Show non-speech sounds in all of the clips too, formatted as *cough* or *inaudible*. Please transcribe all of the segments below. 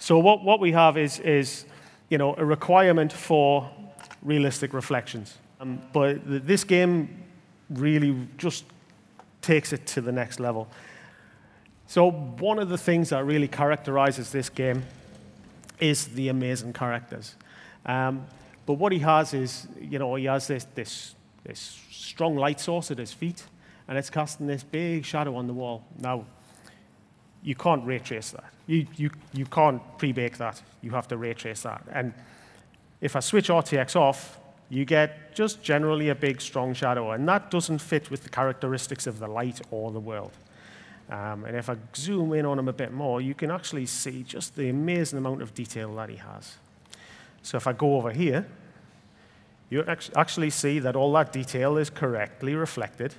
So what, what we have is, is you know, a requirement for realistic reflections. Um, but th this game really just takes it to the next level. So one of the things that really characterizes this game is the amazing characters. Um, but what he has is, you know, he has this, this, this strong light source at his feet, and it's casting this big shadow on the wall. Now, you can't ray trace that. You, you, you can't pre-bake that. You have to ray trace that. And if I switch RTX off, you get just generally a big, strong shadow, and that doesn't fit with the characteristics of the light or the world. Um, and if I zoom in on him a bit more, you can actually see just the amazing amount of detail that he has. So if I go over here, you actually see that all that detail is correctly reflected,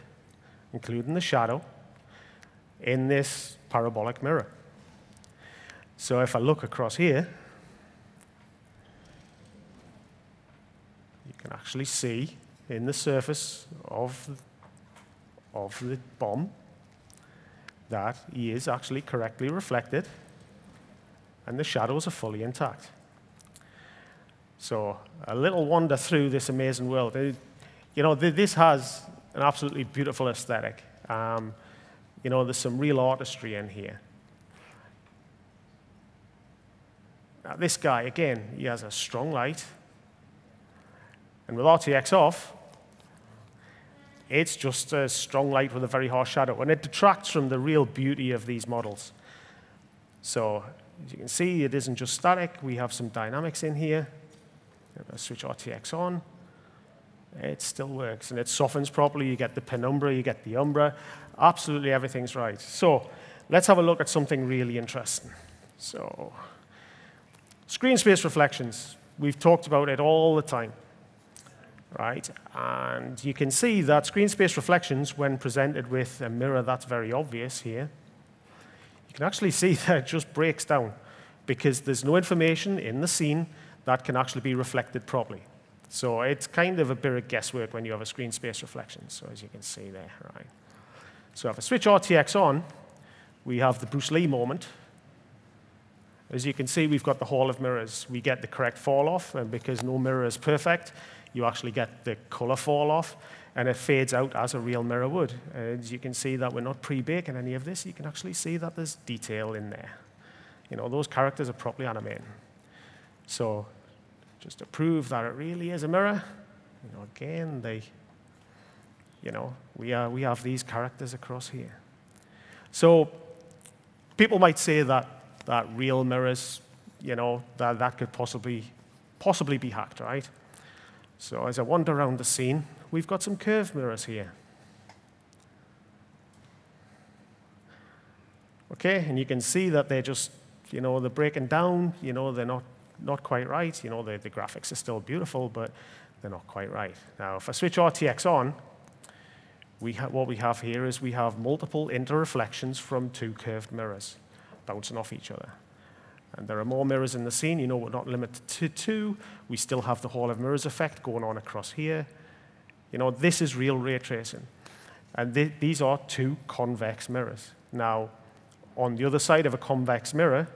including the shadow, in this parabolic mirror. So if I look across here, you can actually see in the surface of, of the bomb that he is actually correctly reflected and the shadows are fully intact. So a little wander through this amazing world. You know, this has an absolutely beautiful aesthetic. Um, you know, there's some real artistry in here. Now, this guy, again, he has a strong light. And with RTX off, it's just a strong light with a very harsh shadow, and it detracts from the real beauty of these models. So as you can see, it isn't just static. We have some dynamics in here. Switch RTX on, it still works, and it softens properly. You get the penumbra, you get the umbra. Absolutely everything's right. So let's have a look at something really interesting. So screen space reflections. We've talked about it all the time right? And you can see that screen space reflections, when presented with a mirror that's very obvious here, you can actually see *laughs* that it just breaks down because there's no information in the scene that can actually be reflected properly. So it's kind of a bit of guesswork when you have a screen space reflection, so as you can see there, right? So if I switch RTX on, we have the Bruce Lee moment. As you can see, we've got the Hall of Mirrors. We get the correct fall off, and because no mirror is perfect, you actually get the color fall off, and it fades out as a real mirror would. As you can see that we're not pre-baking any of this, you can actually see that there's detail in there. You know, those characters are properly animated. So just to prove that it really is a mirror, you know, again, they, you know, we, are, we have these characters across here. So people might say that, that real mirrors, you know, that, that could possibly, possibly be hacked, right? So as I wander around the scene, we've got some curved mirrors here. Okay, and you can see that they're just, you know, they're breaking down, you know, they're not, not quite right. You know, the, the graphics are still beautiful, but they're not quite right. Now, if I switch RTX on, we what we have here is we have multiple interreflections from two curved mirrors bouncing off each other. And there are more mirrors in the scene. You know we're not limited to two. We still have the Hall of Mirrors effect going on across here. You know, this is real ray tracing. And th these are two convex mirrors. Now, on the other side of a convex mirror,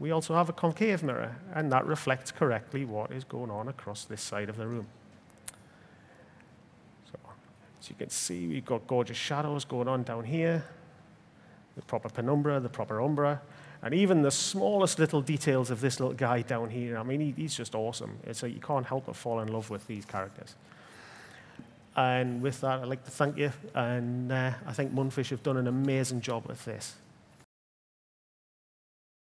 we also have a concave mirror, and that reflects correctly what is going on across this side of the room. So, as you can see, we've got gorgeous shadows going on down here, the proper penumbra, the proper umbra, and even the smallest little details of this little guy down here, I mean, he, he's just awesome. It's like you can't help but fall in love with these characters. And with that, I'd like to thank you. And uh, I think Mundfish have done an amazing job with this.